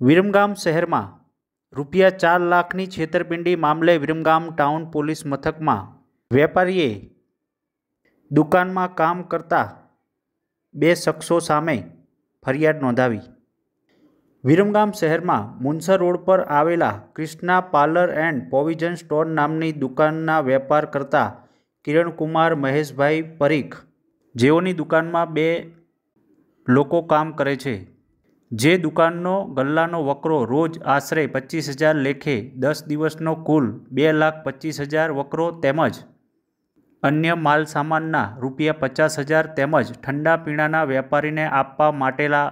વિરમગામ શહેરમાં રૂપિયા ચાર લાખની છેતરપિંડી મામલે વિરમગામ ટાઉન પોલીસ મથકમાં વેપારીએ દુકાનમાં કામ કરતા બે શખ્સો સામે ફરિયાદ નોંધાવી. વિરમગામ શહેરમાં મુનસર રોડ પર આવેલા Krishna parlour and provision store નામની દુકાનના વેપાર કરતા કિરણકુમાર મહેશભાઈ પરીખ જેઓની દુકાનમાં બે લોકો કામ કરે છે. જે દુકાનનો ગલ્લાનો વકરો રોજ આશરે પચીસ હજાર લેખે દસ દિવસનો કુલ બે લાખ પચીસ હજાર વકરો તેમજ અન્ય માલસામાનના રૂપિયા પચાસ હજાર તેમજ ઠંડા પીણાના વેપારીને આપવા માટેલા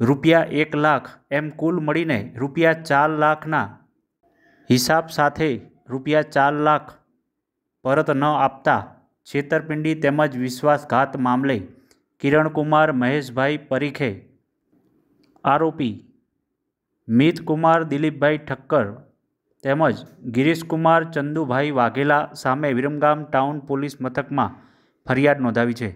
રૂપિયા એક લાખ એમ કુલ મળીને રૂપિયા ચાર લાખના હિસાબ સાથે રૂપિયા ચાર લાખ પરત ન આપતા છેતરપિંડી તેમજ વિશ્વાસઘાત મામલે કિરણકુમાર મહેશભાઈ પરીખે આરોપી મિતકુમાર દિલીપભાઈ ઠક્કર તેમજ ગિરીશકુમાર ચંદુભાઈ વાઘેલા સામે વિરમગામ ટાઉન પોલીસ મથકમાં ફરિયાદ નોંધાવી છે.